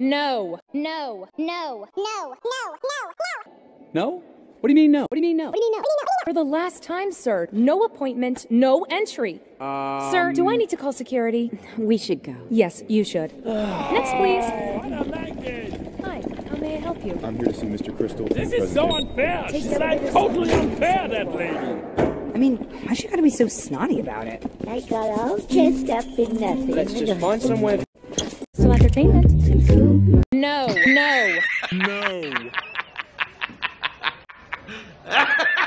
No. No. No. No, no, no, no. No? What do you mean no? What do you mean no? What do you mean, no? What do you mean, For the last time, sir. No appointment, no entry. Um, Sir, do I need to call security? We should go. Yes, you should. Next, please. Hi, how may I help you? I'm here to see Mr. Crystal. This is so unfair. Take She's the like totally unfair, that lady. I mean, why she gotta be so snotty about it? I got all dressed up in nothing. Let's just find somewhere some entertainment. No, no, no.